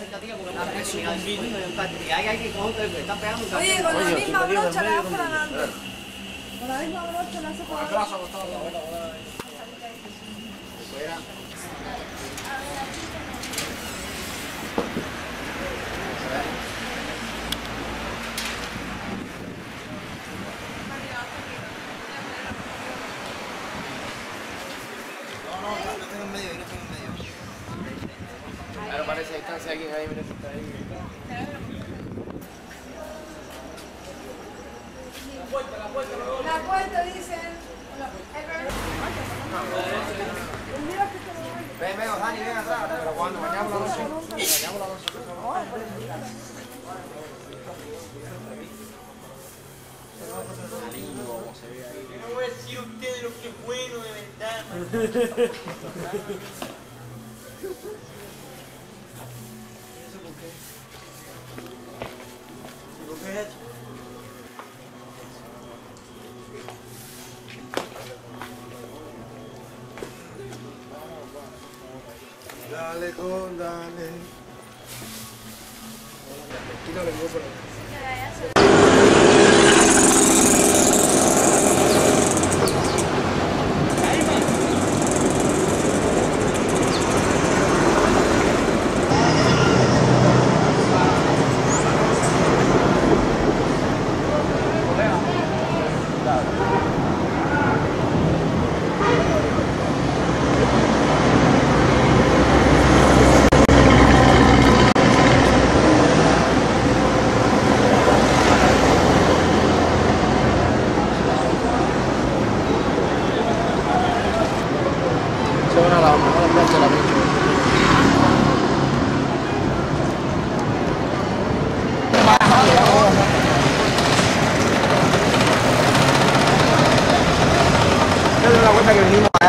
Y hay alguien con otro que está pegando un Oye, con la Oye, misma brocha en la medio das como- para adelante. Con la misma brocha la hace para adelante. Claro, parece distancia aquí, ahí, mira, está ahí. La puerta dicen. Ven, ven, Dani, ven atrás. Pero cuando mañana la noche. Mañana la noche. No voy a decir a ustedes lo que es bueno de verdad. Dale con dale. Quítale el. Dale la vuelta que venimos.